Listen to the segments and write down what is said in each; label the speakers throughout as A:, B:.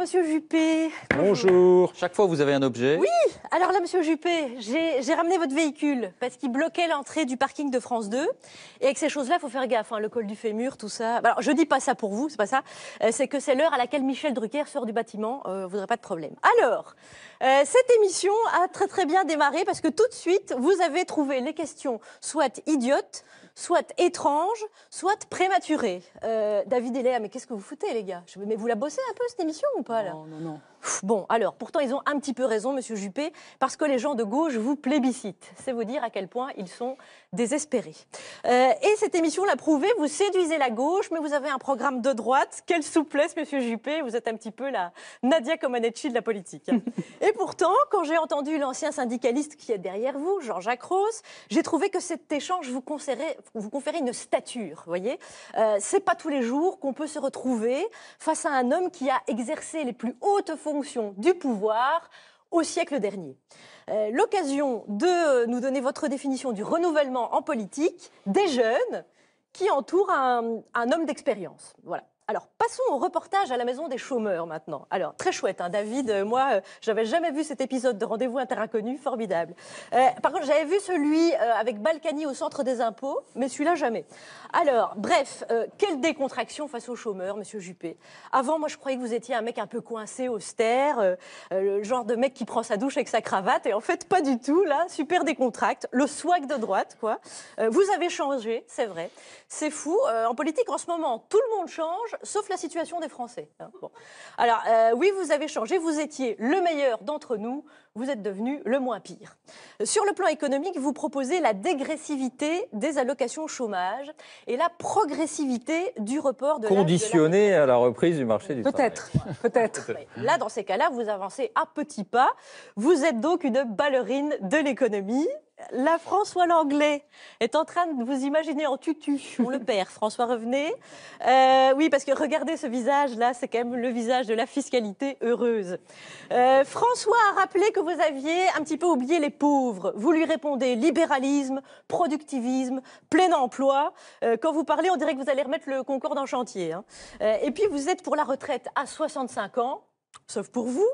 A: Monsieur Juppé.
B: Bonjour.
C: Chaque fois, vous avez un objet.
A: Oui. Alors là, Monsieur Juppé, j'ai ramené votre véhicule parce qu'il bloquait l'entrée du parking de France 2. Et avec ces choses-là, il faut faire gaffe. Hein, le col du fémur, tout ça. Alors, je dis pas ça pour vous, c'est pas ça. Euh, c'est que c'est l'heure à laquelle Michel Drucker sort du bâtiment. Euh, vous n'aurez pas de problème. Alors, euh, cette émission a très très bien démarré parce que tout de suite, vous avez trouvé les questions soit idiotes, soit étranges, soit prématurées. Euh, David et Léa, mais qu'est-ce que vous foutez, les gars? Mais vous la bossez un peu cette émission ou pas? Là
B: Non, non, non.
A: Bon, alors, pourtant, ils ont un petit peu raison, Monsieur Juppé, parce que les gens de gauche vous plébiscitent. C'est vous dire à quel point ils sont désespérés. Euh, et cette émission l'a prouvé, vous séduisez la gauche, mais vous avez un programme de droite. Quelle souplesse, Monsieur Juppé, vous êtes un petit peu la Nadia Comaneci de la politique. et pourtant, quand j'ai entendu l'ancien syndicaliste qui est derrière vous, Jean-Jacques Ross, j'ai trouvé que cet échange vous conférait, vous conférait une stature, voyez euh, C'est pas tous les jours qu'on peut se retrouver face à un homme qui a exercé les plus hautes fonctions fonction du pouvoir au siècle dernier. Euh, L'occasion de nous donner votre définition du renouvellement en politique des jeunes qui entourent un, un homme d'expérience. Voilà. Alors, passons au reportage à la maison des chômeurs maintenant. Alors, très chouette, hein, David. Euh, moi, euh, j'avais jamais vu cet épisode de Rendez-vous Interinconnu, formidable. Euh, par contre, j'avais vu celui euh, avec Balkany au centre des impôts, mais celui-là jamais. Alors, bref, quelle décontraction face aux chômeurs, Monsieur Juppé. Avant, moi, je croyais que vous étiez un mec un peu coincé, austère, le genre de mec qui prend sa douche avec sa cravate, et en fait, pas du tout. Là, super décontracte, le swag de droite, quoi. vous avez changé, c'est vrai. C'est fou. en politique, en ce moment, tout le monde change sauf la situation des Français. Hein. Bon. Alors, euh, oui, vous avez changé, vous étiez le meilleur d'entre nous, vous êtes devenu le moins pire. Sur le plan économique, vous proposez la dégressivité des allocations chômage et la progressivité du report de
C: Conditionné à la reprise du marché du
B: travail. Peut-être, peut-être.
A: Là, dans ces cas-là, vous avancez à petits pas. Vous êtes donc une ballerine de l'économie la François Langlais est en train de vous imaginer en tutu. On le perd, François, revenez. Euh, oui, parce que regardez ce visage-là, c'est quand même le visage de la fiscalité heureuse. Euh, François a rappelé que vous aviez un petit peu oublié les pauvres. Vous lui répondez libéralisme, productivisme, plein emploi. Euh, quand vous parlez, on dirait que vous allez remettre le Concorde en chantier. Hein. Euh, et puis, vous êtes pour la retraite à 65 ans sauf pour vous.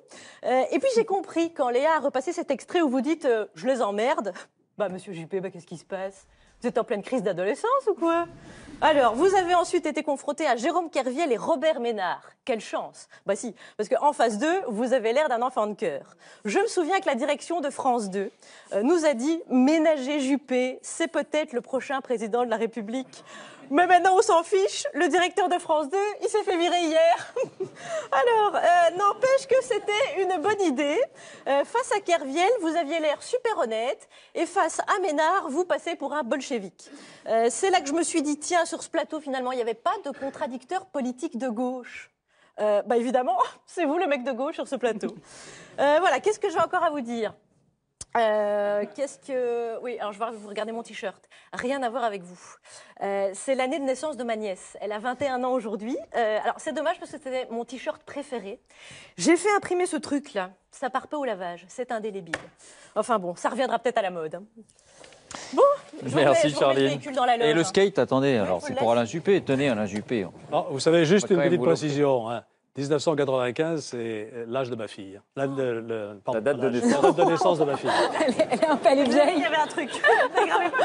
A: Euh, et puis j'ai compris quand Léa a repassé cet extrait où vous dites euh, je les emmerde. Bah monsieur Juppé, bah, qu'est-ce qui se passe? Vous êtes en pleine crise d'adolescence ou quoi? Alors, vous avez ensuite été confronté à Jérôme Kerviel et Robert Ménard. Quelle chance Bah si, parce qu'en face d'eux, vous avez l'air d'un enfant de cœur. Je me souviens que la direction de France 2 euh, nous a dit « Ménager Juppé, c'est peut-être le prochain président de la République ». Mais maintenant, on s'en fiche. Le directeur de France 2, il s'est fait virer hier. Alors, euh, n'empêche que c'était une bonne idée. Euh, face à Kerviel, vous aviez l'air super honnête. Et face à Ménard, vous passez pour un bolchevique. Euh, c'est là que je me suis dit, tiens, sur ce plateau, finalement, il n'y avait pas de contradicteur politique de gauche. Euh, bah évidemment, c'est vous le mec de gauche sur ce plateau. Euh, voilà, qu'est-ce que j'ai encore à vous dire? Qu'est-ce que. Oui, alors je vais vous regarder mon t-shirt. Rien à voir avec vous. C'est l'année de naissance de ma nièce. Elle a 21 ans aujourd'hui. Alors c'est dommage parce que c'était mon t-shirt préféré. J'ai fait imprimer ce truc-là. Ça part pas au lavage. C'est indélébile. Enfin bon, ça reviendra peut-être à la mode. hein. Bon,
C: Merci Charline. Et le skate, attendez, alors c'est pour. Alain Juppé. Tenez, Alain Juppé.
B: Non, vous savez, juste une petite précision. hein. 1995, c'est euh, l'âge de ma fille. La, le- le- pardon,
C: La date de naissance.
B: la date de naissance de ma fille.
A: Elle est, elle est un peu- vieille. Il y avait un truc.